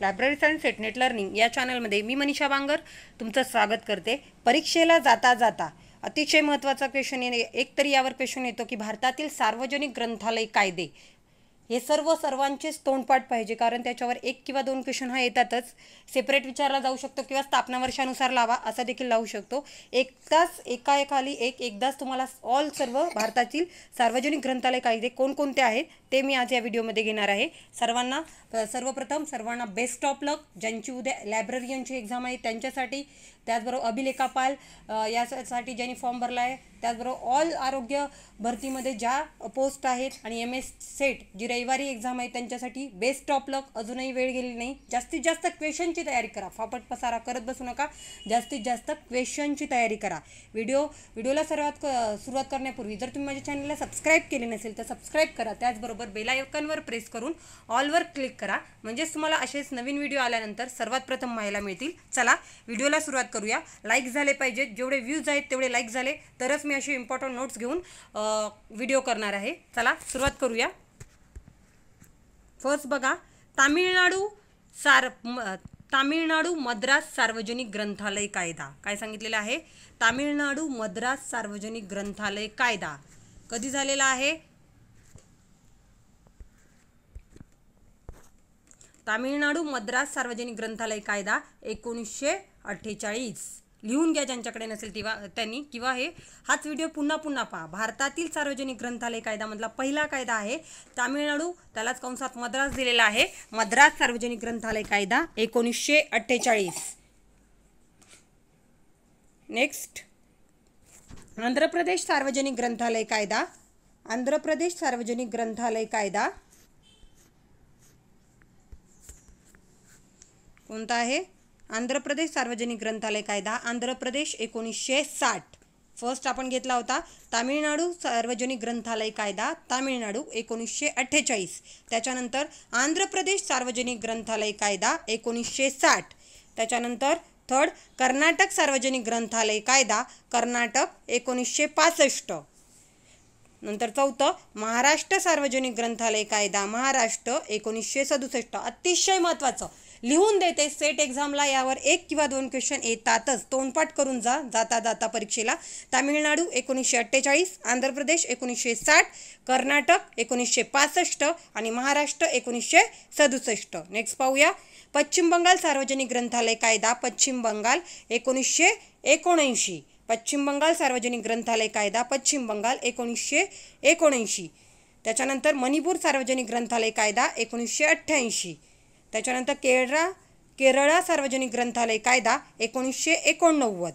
Library science SET NET learning या चॅनलमध्ये मी मनीषा बांगर तुमचं स्वागत करते. परीक्षेला जाता जाता अतिशय महत्त्वाचा क्वेश्चन येणे एक तरी यावर क्वेश्चन येतो की भारतातील सार्वजनिक ग्रंथालय कायदे हे सर्व सर्वांचेच तोंडपाठ पाहिजे कारण त्याच्यावर एक किंवा दोन क्वेश्चन हा येतातच. सेपरेट विचारला जाऊ शकतो किंवा स्थापना वर्षानुसार लावा असा देखील लावू शकतो. एकदाच एका एकाली एक एकदाच तुम्हाला ऑल सर्व भारतातील सार्वजनिक ग्रंथालय कायदे कोणकोणते आहेत ते मी आज या व्हिडिओमध्ये घेणार आहे. सर्वांना सर्वप्रथम सर्वांना बेस्ट ऑफ लक ज्यांची उद्या लायब्ररियनची एक्झाम आहे त्यांच्यासाठी त्याचबरोबर अभिलेखा पाल यासाठी ज्यांनी फॉर्म भरला आहे त्याचबरोबर ऑल आरोग्य भरतीमध्ये ज्या पोस्ट आहेत आणि एम एस सेट जी रविवारी एक्झाम आहे त्यांच्यासाठी बेस्ट टॉप लक अजूनही वेळ गेली नाही. जास्तीत जास्त क्वेश्चनची तयारी करा. फापट पसारा करत बसू नका. जास्तीत जास्त क्वेश्चनची तयारी करा. व्हिडिओ व्हिडिओला सर्वात क- सुरुवात करण्यापूर्वी जर तुम्ही माझ्या चॅनलला सबस्क्राईब केले नसेल तर सबस्क्राईब करा. त्याचबरोबर बेलायकनवर प्रेस करून ऑलवर क्लिक करा. म्हणजेच तुम्हाला असेच नवीन व्हिडिओ आल्यानंतर सर्वात प्रथम पाहायला मिळतील. चला व्हिडिओला सुरुवात करूया. लाईक झाले पाहिजेत. जेवढे व्ह्यूज आहेत तेवढे लाईक झाले. तरच मी असे इम्पॉर्टंट नोट्स घेऊन व्हिडिओ करणार आहे. चला सुरुवात करूया. फर्स्ट बघा तामिळनाडू सार तामिळनाडू मद्रास सार्वजनिक ग्रंथालय कायदा. काय सांगितलेलं आहे? तामिळनाडू मद्रास सार्वजनिक ग्रंथालय कायदा. कधी झालेला आहे? तामिळनाडू मद्रास सार्वजनिक ग्रंथालय कायदा एकोणीसशे अठ्ठेचाळीस. लिहून घ्या ज्यांच्याकडे नसेल तेव्हा त्यांनी. किंवा हे हाच व्हिडिओ पुन्हा पुन्हा पहा. भारतातील सार्वजनिक ग्रंथालय कायदामधला पहिला कायदा आहे तामिळनाडू. त्यालाच कंसात मद्रास दिलेला आहे. मद्रास सार्वजनिक ग्रंथालय कायदा एकोणीसशे अठ्ठेचाळीस. नेक्स्ट आंध्र प्रदेश सार्वजनिक ग्रंथालय कायदा. आंध्र प्रदेश सार्वजनिक ग्रंथालय कायदा. कोणता आहे? आंध्र प्रदेश सार्वजनिक ग्रंथालय कायदा आंध्र प्रदेश एकोणीसशे साठ. फर्स्ट आपण घेतला होता तामिळनाडू सार्वजनिक ग्रंथालय कायदा तामिळनाडू एकोणीसशे अठ्ठेचाळीस. त्याच्यानंतर आंध्र प्रदेश सार्वजनिक ग्रंथालय कायदा एकोणीसशे साठ. त्याच्यानंतर थर्ड कर्नाटक सार्वजनिक ग्रंथालय कायदा कर्नाटक एकोणीसशे पासष्ट. नंतर चौथं महाराष्ट्र सार्वजनिक ग्रंथालय कायदा महाराष्ट्र एकोणीसशे सदुसष्ट. अतिशय महत्त्वाचं. लिहून देते सेट एक्झामला यावर एक किंवा दोन क्वेश्चन येतातच. तोंडपाठ करून जा जाता जाता परीक्षेला. तामिळनाडू एकोणीसशे अठ्ठेचाळीस आंध्र प्रदेश एकोणीसशे साठ कर्नाटक एकोणीसशे पासष्ट आणि महाराष्ट्र एकोणीसशे सदुसष्ट. नेक्स्ट पाहूया. पश्चिम बंगाल सार्वजनिक ग्रंथालय कायदा पश्चिम बंगाल एकोणीसशे एकोणऐंशी. पश्चिम बंगाल सार्वजनिक ग्रंथालय कायदा पश्चिम बंगाल एकोणीसशे एकोणऐंशी. त्याच्यानंतर मणिपूर सार्वजनिक ग्रंथालय कायदा एकोणीसशे अठ्ठ्याऐंशी. त्याच्यानंतर केरळा केरळा सार्वजनिक ग्रंथालय कायदा एकोणीसशे एकोणनव्वद.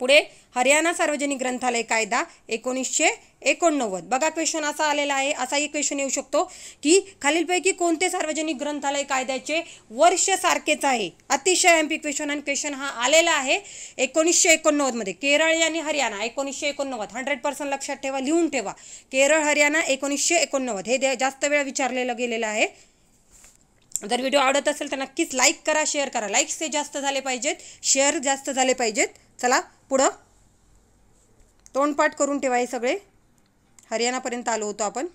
पुढे हरियाणा सार्वजनिक ग्रंथालय कायदा एकोणीसशे एकोणनव्वद. बघा क्वेश्चन असा आलेला आहे असाही क्वेश्चन येऊ शकतो की खालीलपैकी कोणते सार्वजनिक ग्रंथालय कायद्याचे वर्ष सारखेच आहे? अतिशय एम पी क्वेश्चन आणि क्वेश्चन हा आलेला आहे एकोणीसशे एकोणनव्वदमध्ये केरळ आणि हरियाणा एकोणीसशे एकोणनव्वद. हंड्रेड पर्सेंट लक्षात ठेवा लिहून ठेवा. केरळ हरियाणा एकोणीसशे एकोणनव्वद. हे जास्त वेळा विचारलेलं गेलेलं आहे. जर व्हिडिओ आवडत असेल तर नक्कीच लाईक करा शेअर करा. लाईक्स ते जास्त झाले पाहिजेत शेअर जास्त झाले पाहिजेत. चला पुढं. तोंडपाठ करून ठेवा हे सगळे. हरियाणापर्यंत आलो होतो आपण.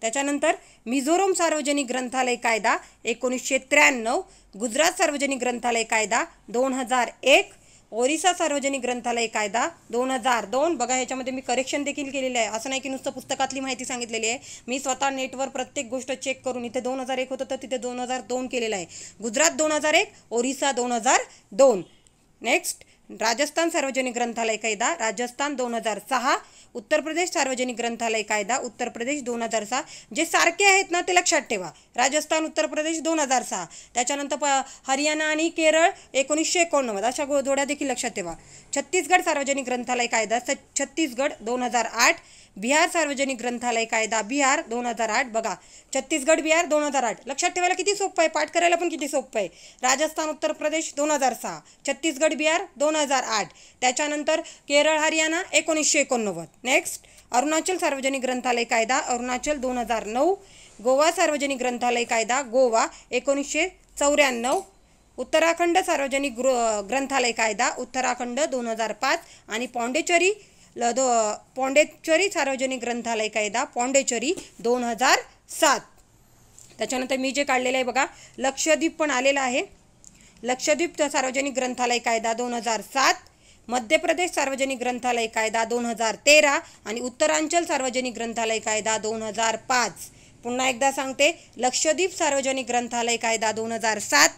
त्याच्यानंतर मिझोरम सार्वजनिक ग्रंथालय कायदा एकोणीसशे त्र्याण्णव गुजरात सार्वजनिक ग्रंथालय कायदा दोन हजार एक ओरिसा सार्वजनिक ग्रंथालय कायदा दोन हजार दोन बघा ह्याच्यामध्ये मी करेक्शन देखील केलेलं आहे. असं नाही की नुसतं पुस्तकातली माहिती सांगितलेली आहे. मी स्वतः नेटवर प्रत्येक गोष्ट चेक करून इथे दोन हजार एक होतं तर तिथे दोन हजार दोन केलेलं आहे. गुजरात दोन हजार एक ओरिसा दोन हजार दोन. नेक्स्ट राजस्थान सार्वजनिक ग्रंथालय कायदा राजस्थान दोन हजार सहा उत्तर प्रदेश सार्वजनिक ग्रंथालय कायदा उत्तर प्रदेश दोन हजार सहा. जे सारखे आहेत ना ते लक्षात ठेवा. राजस्थान उत्तर प्रदेश दोन हजार सहा. त्याच्यानंतर प हरियाणा आणि केरळ एकोणीसशे एकोणनव्वद. अशा गो जोड्या देखील लक्षात ठेवा. छत्तीसगड सार्वजनिक ग्रंथालय कायदा स छत्तीसगड दोन हजार आठ. बिहार सार्वजनिक ग्रंथालय कायदा बिहार दोन हजार आठ. बघा छत्तीसगड बिहार दोन हजार आठ. लक्षात ठेवायला किती सोपं आहे? पाठ करायला पण किती सोपं आहे? राजस्थान उत्तर प्रदेश दोन हजार सहा. छत्तीसगड बिहार दोन हजार आठ. त्याच्यानंतर केरळ हरियाणा एकोणीसशे एकोणनव्वद. नेक्स्ट अरुणाचल सार्वजनिक ग्रंथालय कायदा अरुणाचल दोन हजार नऊ. गोवा सार्वजनिक ग्रंथालय कायदा गोवा एकोणीसशे चौऱ्याण्णव. उत्तराखंड सार्वजनिक ग्र ग्रंथालय कायदा उत्तराखंड दोन हजार पाच. आणि पॉंडेचेरी दो पॉंडेचरी सार्वजनिक ग्रंथालय कायदा पॉंडेचरी दोन हजार सात. त्याच्यानंतर मी जे काढलेलं आहे बघा लक्षद्वीप पण आलेलं आहे. लक्षद्वीप सार्वजनिक ग्रंथालय कायदा दोन हजार सात मध्य प्रदेश सार्वजनिक ग्रंथालय कायदा दोन हजार तेरा आणि उत्तरांचल सार्वजनिक ग्रंथालय कायदा दोन हजार पाच. पुन्हा एकदा सांगते लक्षद्वीप सार्वजनिक ग्रंथालय कायदा दोन हजार सात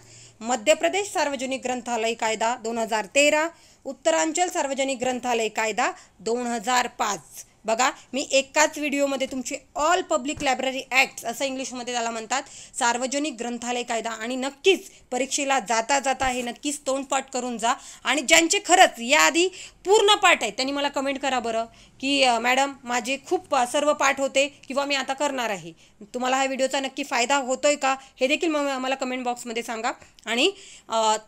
मध्य प्रदेश सार्वजनिक ग्रंथालय कायदा दोन हजार तेरा उत्तरांचल सार्वजनिक ग्रंथालय कायदा दोन हजार पाच. बघा मी एकाच व्हिडिओमध्ये तुमचे ऑल पब्लिक लायब्ररी ॲक्ट असं इंग्लिशमध्ये त्याला म्हणतात. सार्वजनिक ग्रंथालय कायदा आणि नक्कीच परीक्षेला जाता जाता हे नक्कीच तोंडपाठ करून जा. आणि ज्यांचे खरंच याआधी पूर्ण पाठ आहेत त्यांनी मला कमेंट करा बरं की मॅडम माझे खूप सर्व पाठ होते किंवा मी आता करणार आहे. तुम्हाला हा व्हिडिओचा नक्की फायदा होतोय का? हे देखील मग मला कमेंट बॉक्समध्ये सांगा. आणि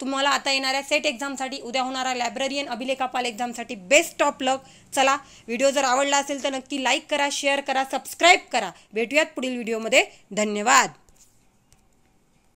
तुम्हाला आता येणाऱ्या सेट एक्झामसाठी उद्या होणारा लायब्ररियन अभिलेखापाल एक्झामसाठी बेस्ट टॉप लक चला व्हिडिओ जर आवडला असेल तर नक्की लाईक करा शेअर करा सबस्क्राईब करा. भेटूयात पुढील व्हिडिओमध्ये धन्यवाद.